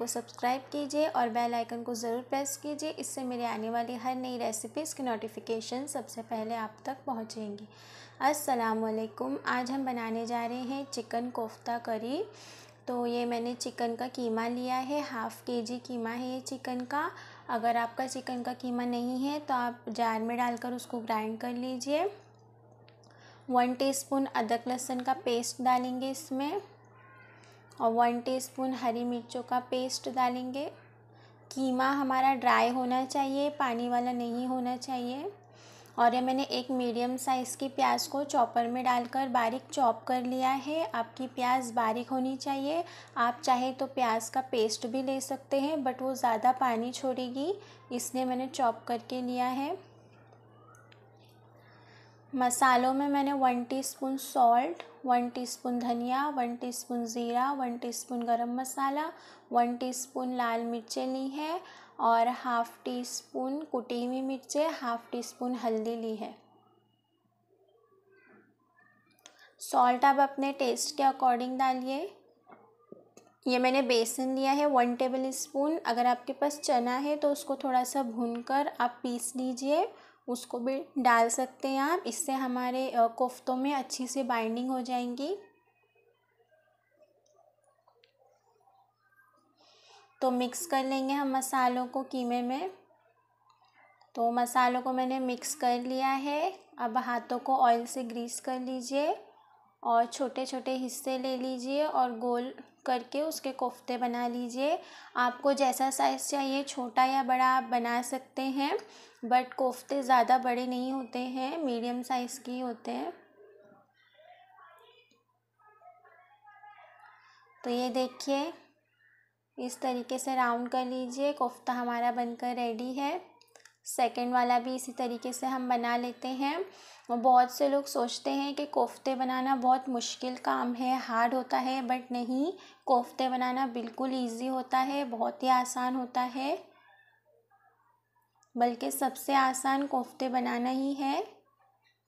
को सब्सक्राइब कीजिए और बेल आइकन को ज़रूर प्रेस कीजिए। इससे मेरे आने वाली हर नई रेसिपीज़ की नोटिफिकेशन सबसे पहले आप तक पहुँचेंगी। अस्सलाम वालेकुम आज हम बनाने जा रहे हैं चिकन कोफ्ता करी। तो ये मैंने चिकन का कीमा लिया है। हाफ़ के जी कीमा है ये चिकन का। अगर आपका चिकन का कीमा नहीं है तो आप जार में डालकर उसको ग्राइंड कर लीजिए। वन टीस्पून अदरक लहसुन का पेस्ट डालेंगे इसमें। और वन टीस्पून हरी मिर्चों का पेस्ट डालेंगे। कीमा हमारा ड्राई होना चाहिए, पानी वाला नहीं होना चाहिए। और ये मैंने एक मीडियम साइज़ की प्याज को चॉपर में डालकर बारीक चॉप कर लिया है। आपकी प्याज बारीक होनी चाहिए। आप चाहे तो प्याज का पेस्ट भी ले सकते हैं बट वो ज़्यादा पानी छोड़ेगी। इसलिए मैंने चॉप करके लिया है। मसालों में मैंने one teaspoon salt, one teaspoon धनिया, वन टीस्पून ज़ीरा, वन टीस्पून गरम मसाला, वन टीस्पून लाल मिर्चें ली है और हाफ़ टी स्पून कुटी हुई मिर्चें, हाफ़ टी स्पून हल्दी ली है। सॉल्ट आप अपने टेस्ट के अकॉर्डिंग डालिए। ये मैंने बेसन लिया है वन टेबल स्पून। अगर आपके पास चना है तो उसको थोड़ा सा भूनकर आप पीस लीजिए। उसको भी डाल सकते हैं आप। इससे हमारे कोफ्तों में अच्छी से बाइंडिंग हो जाएँगी। तो मिक्स कर लेंगे हम मसालों को कीमे में। तो मसालों को मैंने मिक्स कर लिया है। अब हाथों को ऑयल से ग्रीस कर लीजिए। और छोटे छोटे हिस्से ले लीजिए और गोल करके उसके कोफ्ते बना लीजिए। आपको जैसा साइज़ चाहिए, छोटा या बड़ा आप बना सकते हैं बट कोफ्ते ज़्यादा बड़े नहीं होते हैं मीडियम साइज़ के होते हैं। तो ये देखिए, इस तरीके से राउंड कर लीजिए, कोफ्ता हमारा बनकर रेडी है। सेकंड वाला भी इसी तरीके से हम बना लेते हैं। बहुत से लोग सोचते हैं कि कोफ्ते बनाना बहुत मुश्किल काम है हार्ड होता है बट नहीं, कोफ्ते बनाना बिल्कुल इजी होता है, बहुत ही आसान होता है। बल्कि सबसे आसान कोफ्ते बनाना ही है।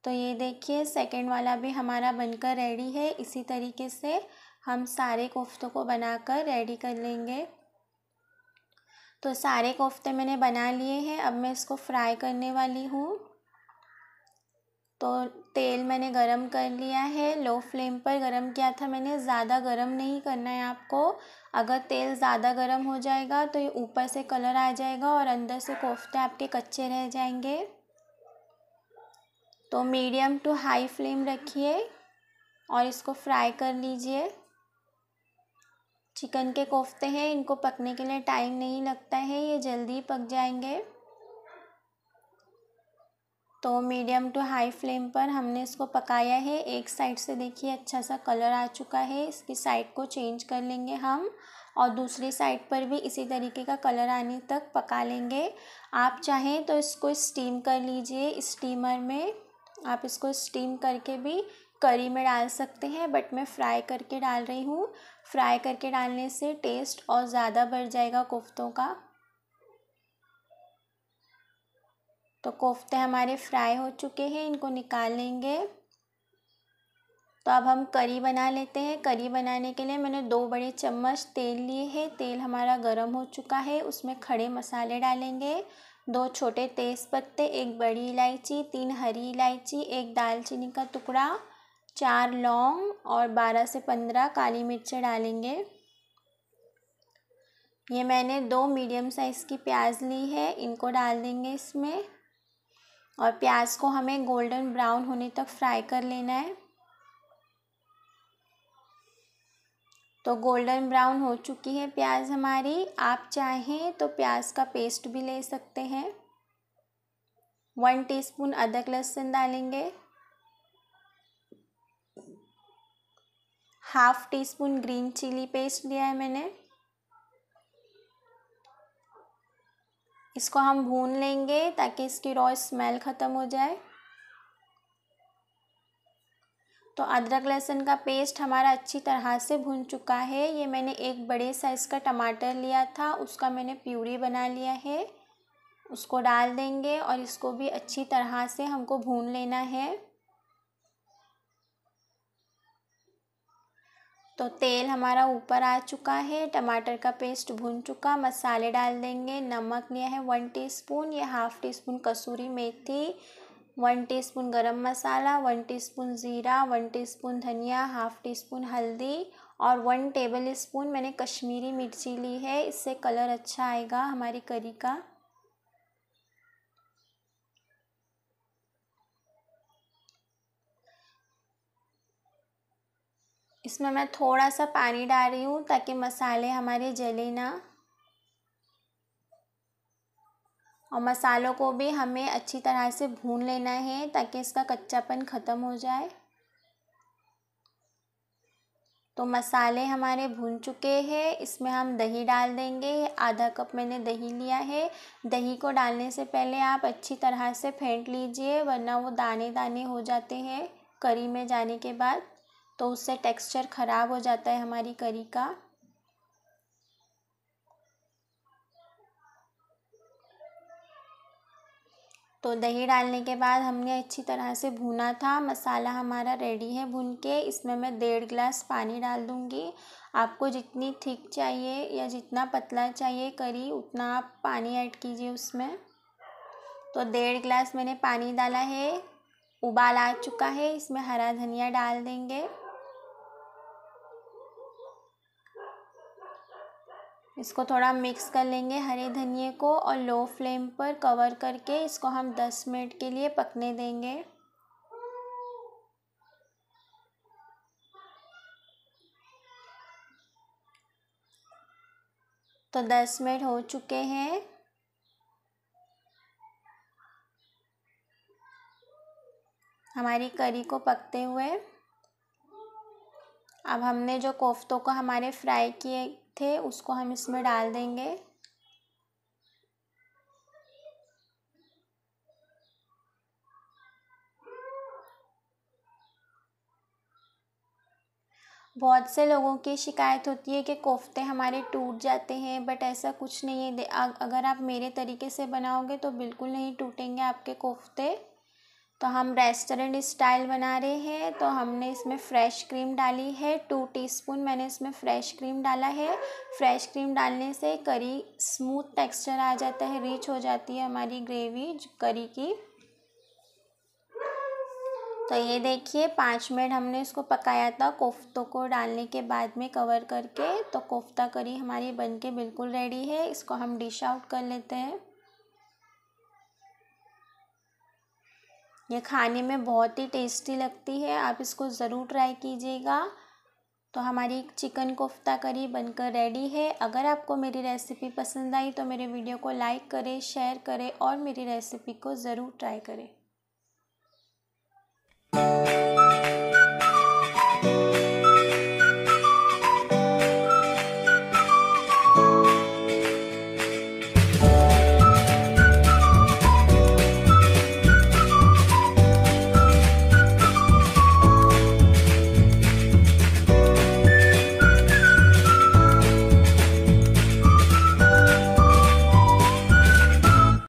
तो ये देखिए, सेकंड वाला भी हमारा बनकर रेडी है। इसी तरीके से हम सारे कोफ्तों को बनाकर रेडी कर लेंगे। तो सारे कोफ्ते मैंने बना लिए हैं। अब मैं इसको फ्राई करने वाली हूँ। तो तेल मैंने गरम कर लिया है। लो फ्लेम पर गरम किया था मैंने। ज़्यादा गरम नहीं करना है आपको। अगर तेल ज़्यादा गरम हो जाएगा तो ये ऊपर से कलर आ जाएगा और अंदर से कोफ्ते आपके कच्चे रह जाएँगे। तो मीडियम टू हाई फ्लेम रखिए और इसको फ्राई कर लीजिए। चिकन के कोफ्ते हैं, इनको पकने के लिए टाइम नहीं लगता है, ये जल्दी पक जाएँगे। तो मीडियम टू हाई फ्लेम पर हमने इसको पकाया है। एक साइड से देखिए अच्छा सा कलर आ चुका है, इसकी साइड को चेंज कर लेंगे हम और दूसरी साइड पर भी इसी तरीके का कलर आने तक पका लेंगे। आप चाहें तो इसको स्टीम कर लीजिए, स्टीमर में आप इसको स्टीम करके भी करी में डाल सकते हैं बट मैं फ्राई करके डाल रही हूँ। फ्राई करके डालने से टेस्ट और ज़्यादा बढ़ जाएगा कोफ्तों का। तो कोफ्ते हमारे फ्राई हो चुके हैं, इनको निकाल लेंगे। तो अब हम करी बना लेते हैं। करी बनाने के लिए मैंने दो बड़े चम्मच तेल लिए हैं। तेल हमारा गर्म हो चुका है, उसमें खड़े मसाले डालेंगे। दो छोटे तेज़ पत्ते एक बड़ी इलायची, तीन हरी इलायची, एक दालचीनी का टुकड़ा। चार लौंग और बारह से पंद्रह काली मिर्चें डालेंगे। ये मैंने दो मीडियम साइज़ की प्याज ली है, इनको डाल देंगे इसमें। और प्याज को हमें गोल्डन ब्राउन होने तक फ्राई कर लेना है। तो गोल्डन ब्राउन हो चुकी है प्याज हमारी। आप चाहें तो प्याज का पेस्ट भी ले सकते हैं। वन टीस्पून अदरक लहसुन डालेंगे। Half teaspoon green chilli paste लिया है मैंने। इसको हम भून लेंगे ताकि इसकी रॉ स्मेल ख़त्म हो जाए। तो अदरक लहसुन का पेस्ट हमारा अच्छी तरह से भून चुका है। ये मैंने एक बड़े साइज़ का टमाटर लिया था, उसका मैंने प्यूरी बना लिया है। उसको डाल देंगे और इसको भी अच्छी तरह से हमको भून लेना है। तो तेल हमारा ऊपर आ चुका है, टमाटर का पेस्ट भून चुका, मसाले डाल देंगे, नमक लिया है वन टीस्पून, या हाफ़ टी स्पून कसूरी मेथी, वन टीस्पून गरम मसाला, वन टीस्पून ज़ीरा, वन टीस्पून धनिया, हाफ़ टी स्पून हल्दी और वन टेबल स्पून मैंने कश्मीरी मिर्ची ली है, इससे कलर अच्छा आएगा हमारी करी का। इसमें मैं थोड़ा सा पानी डाल रही हूँ ताकि मसाले हमारे जले ना। और मसालों को भी हमें अच्छी तरह से भून लेना है ताकि इसका कच्चापन ख़त्म हो जाए। तो मसाले हमारे भून चुके हैं, इसमें हम दही डाल देंगे। आधा कप मैंने दही लिया है। दही को डालने से पहले आप अच्छी तरह से फेंट लीजिए, वरना वो दाने दाने हो जाते हैं, करी में जाने के बाद। तो उससे टेक्सचर ख़राब हो जाता है हमारी करी का। तो दही डालने के बाद हमने अच्छी तरह से भुना था। मसाला हमारा रेडी है भून के। इसमें मैं डेढ़ गिलास पानी डाल दूँगी। आपको जितनी थिक चाहिए या जितना पतला चाहिए करी, उतना आप पानी ऐड कीजिए उसमें। तो डेढ़ गिलास मैंने पानी डाला है। उबाल आ चुका है। इसमें हरा धनिया डाल देंगे। इसको थोड़ा मिक्स कर लेंगे हरे धनिए को और लो फ्लेम पर कवर करके इसको हम दस मिनट के लिए पकने देंगे। तो दस मिनट हो चुके हैं। हमारी करी को पकते हुए अब हमने जो कोफ्तों को हमारे फ्राई किए थे, उसको हम इसमें डाल देंगे। बहुत से लोगों की शिकायत होती है कि कोफ्ते हमारे टूट जाते हैं बट ऐसा कुछ नहीं है। अगर आप मेरे तरीके से बनाओगे तो बिल्कुल नहीं टूटेंगे आपके कोफ्ते। तो हम रेस्टोरेंट स्टाइल बना रहे हैं तो हमने इसमें फ़्रेश क्रीम डाली है, टू टीस्पून मैंने इसमें फ़्रेश क्रीम डाला है। फ़्रेश क्रीम डालने से करी स्मूथ टेक्सचर आ जाता है, रिच हो जाती है हमारी ग्रेवी करी की। तो ये देखिए, पाँच मिनट हमने इसको पकाया था, कोफ्तों को डालने के बाद में कवर करके। तो कोफ्ता करी हमारी बन के बिल्कुल रेडी है, इसको हम डिश आउट कर लेते हैं। ये खाने में बहुत ही टेस्टी लगती है, आप इसको ज़रूर ट्राई कीजिएगा। तो हमारी चिकन कोफ्ता करी बनकर रेडी है। अगर आपको मेरी रेसिपी पसंद आई तो मेरे वीडियो को लाइक करें शेयर करें और मेरी रेसिपी को ज़रूर ट्राई करें।